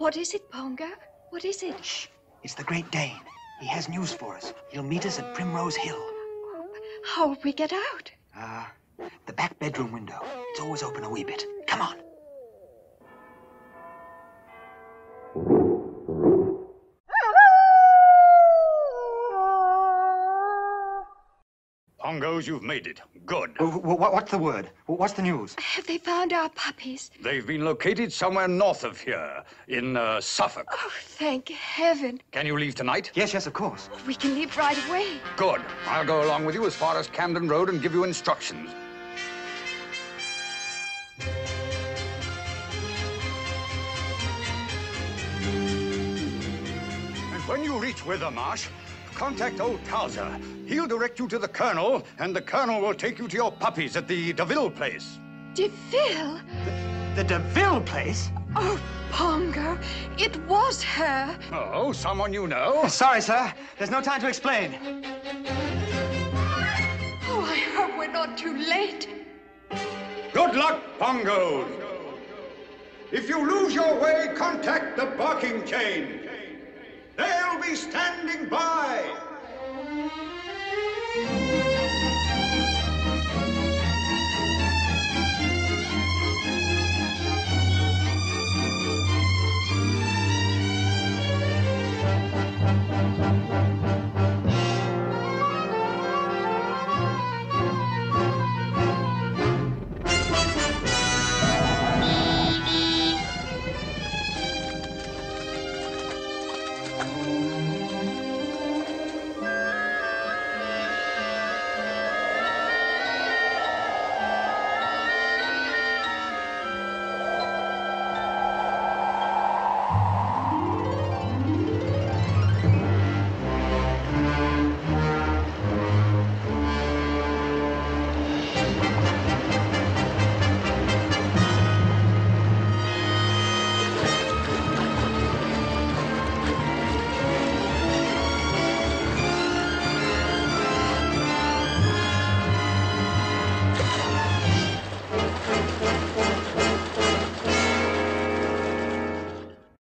What is it, Pongo? What is it? Shh. It's the Great Dane. He has news for us. He'll meet us at Primrose Hill. How will we get out? Uh, the back bedroom window. It's always open a wee bit. Come on. Pongos, you've made it. Good. W- w- what's the word? What's the news? Have they found our puppies? They've been located somewhere north of here, in uh, Suffolk. Oh, thank heaven. Can you leave tonight? Yes, yes, of course. We can leave right away. Good. I'll go along with you as far as Camden Road and give you instructions. And when you reach Withermarsh, contact old Towser. He'll direct you to the Colonel, and the Colonel will take you to your puppies at the De Vil place. De Vil? The De Vil place? Oh, Pongo, it was her. Oh, someone you know? Oh, sorry, sir. There's no time to explain. Oh, I hope we're not too late. Good luck, Pongo. If you lose your way, contact the barking chain. They'll be standing by.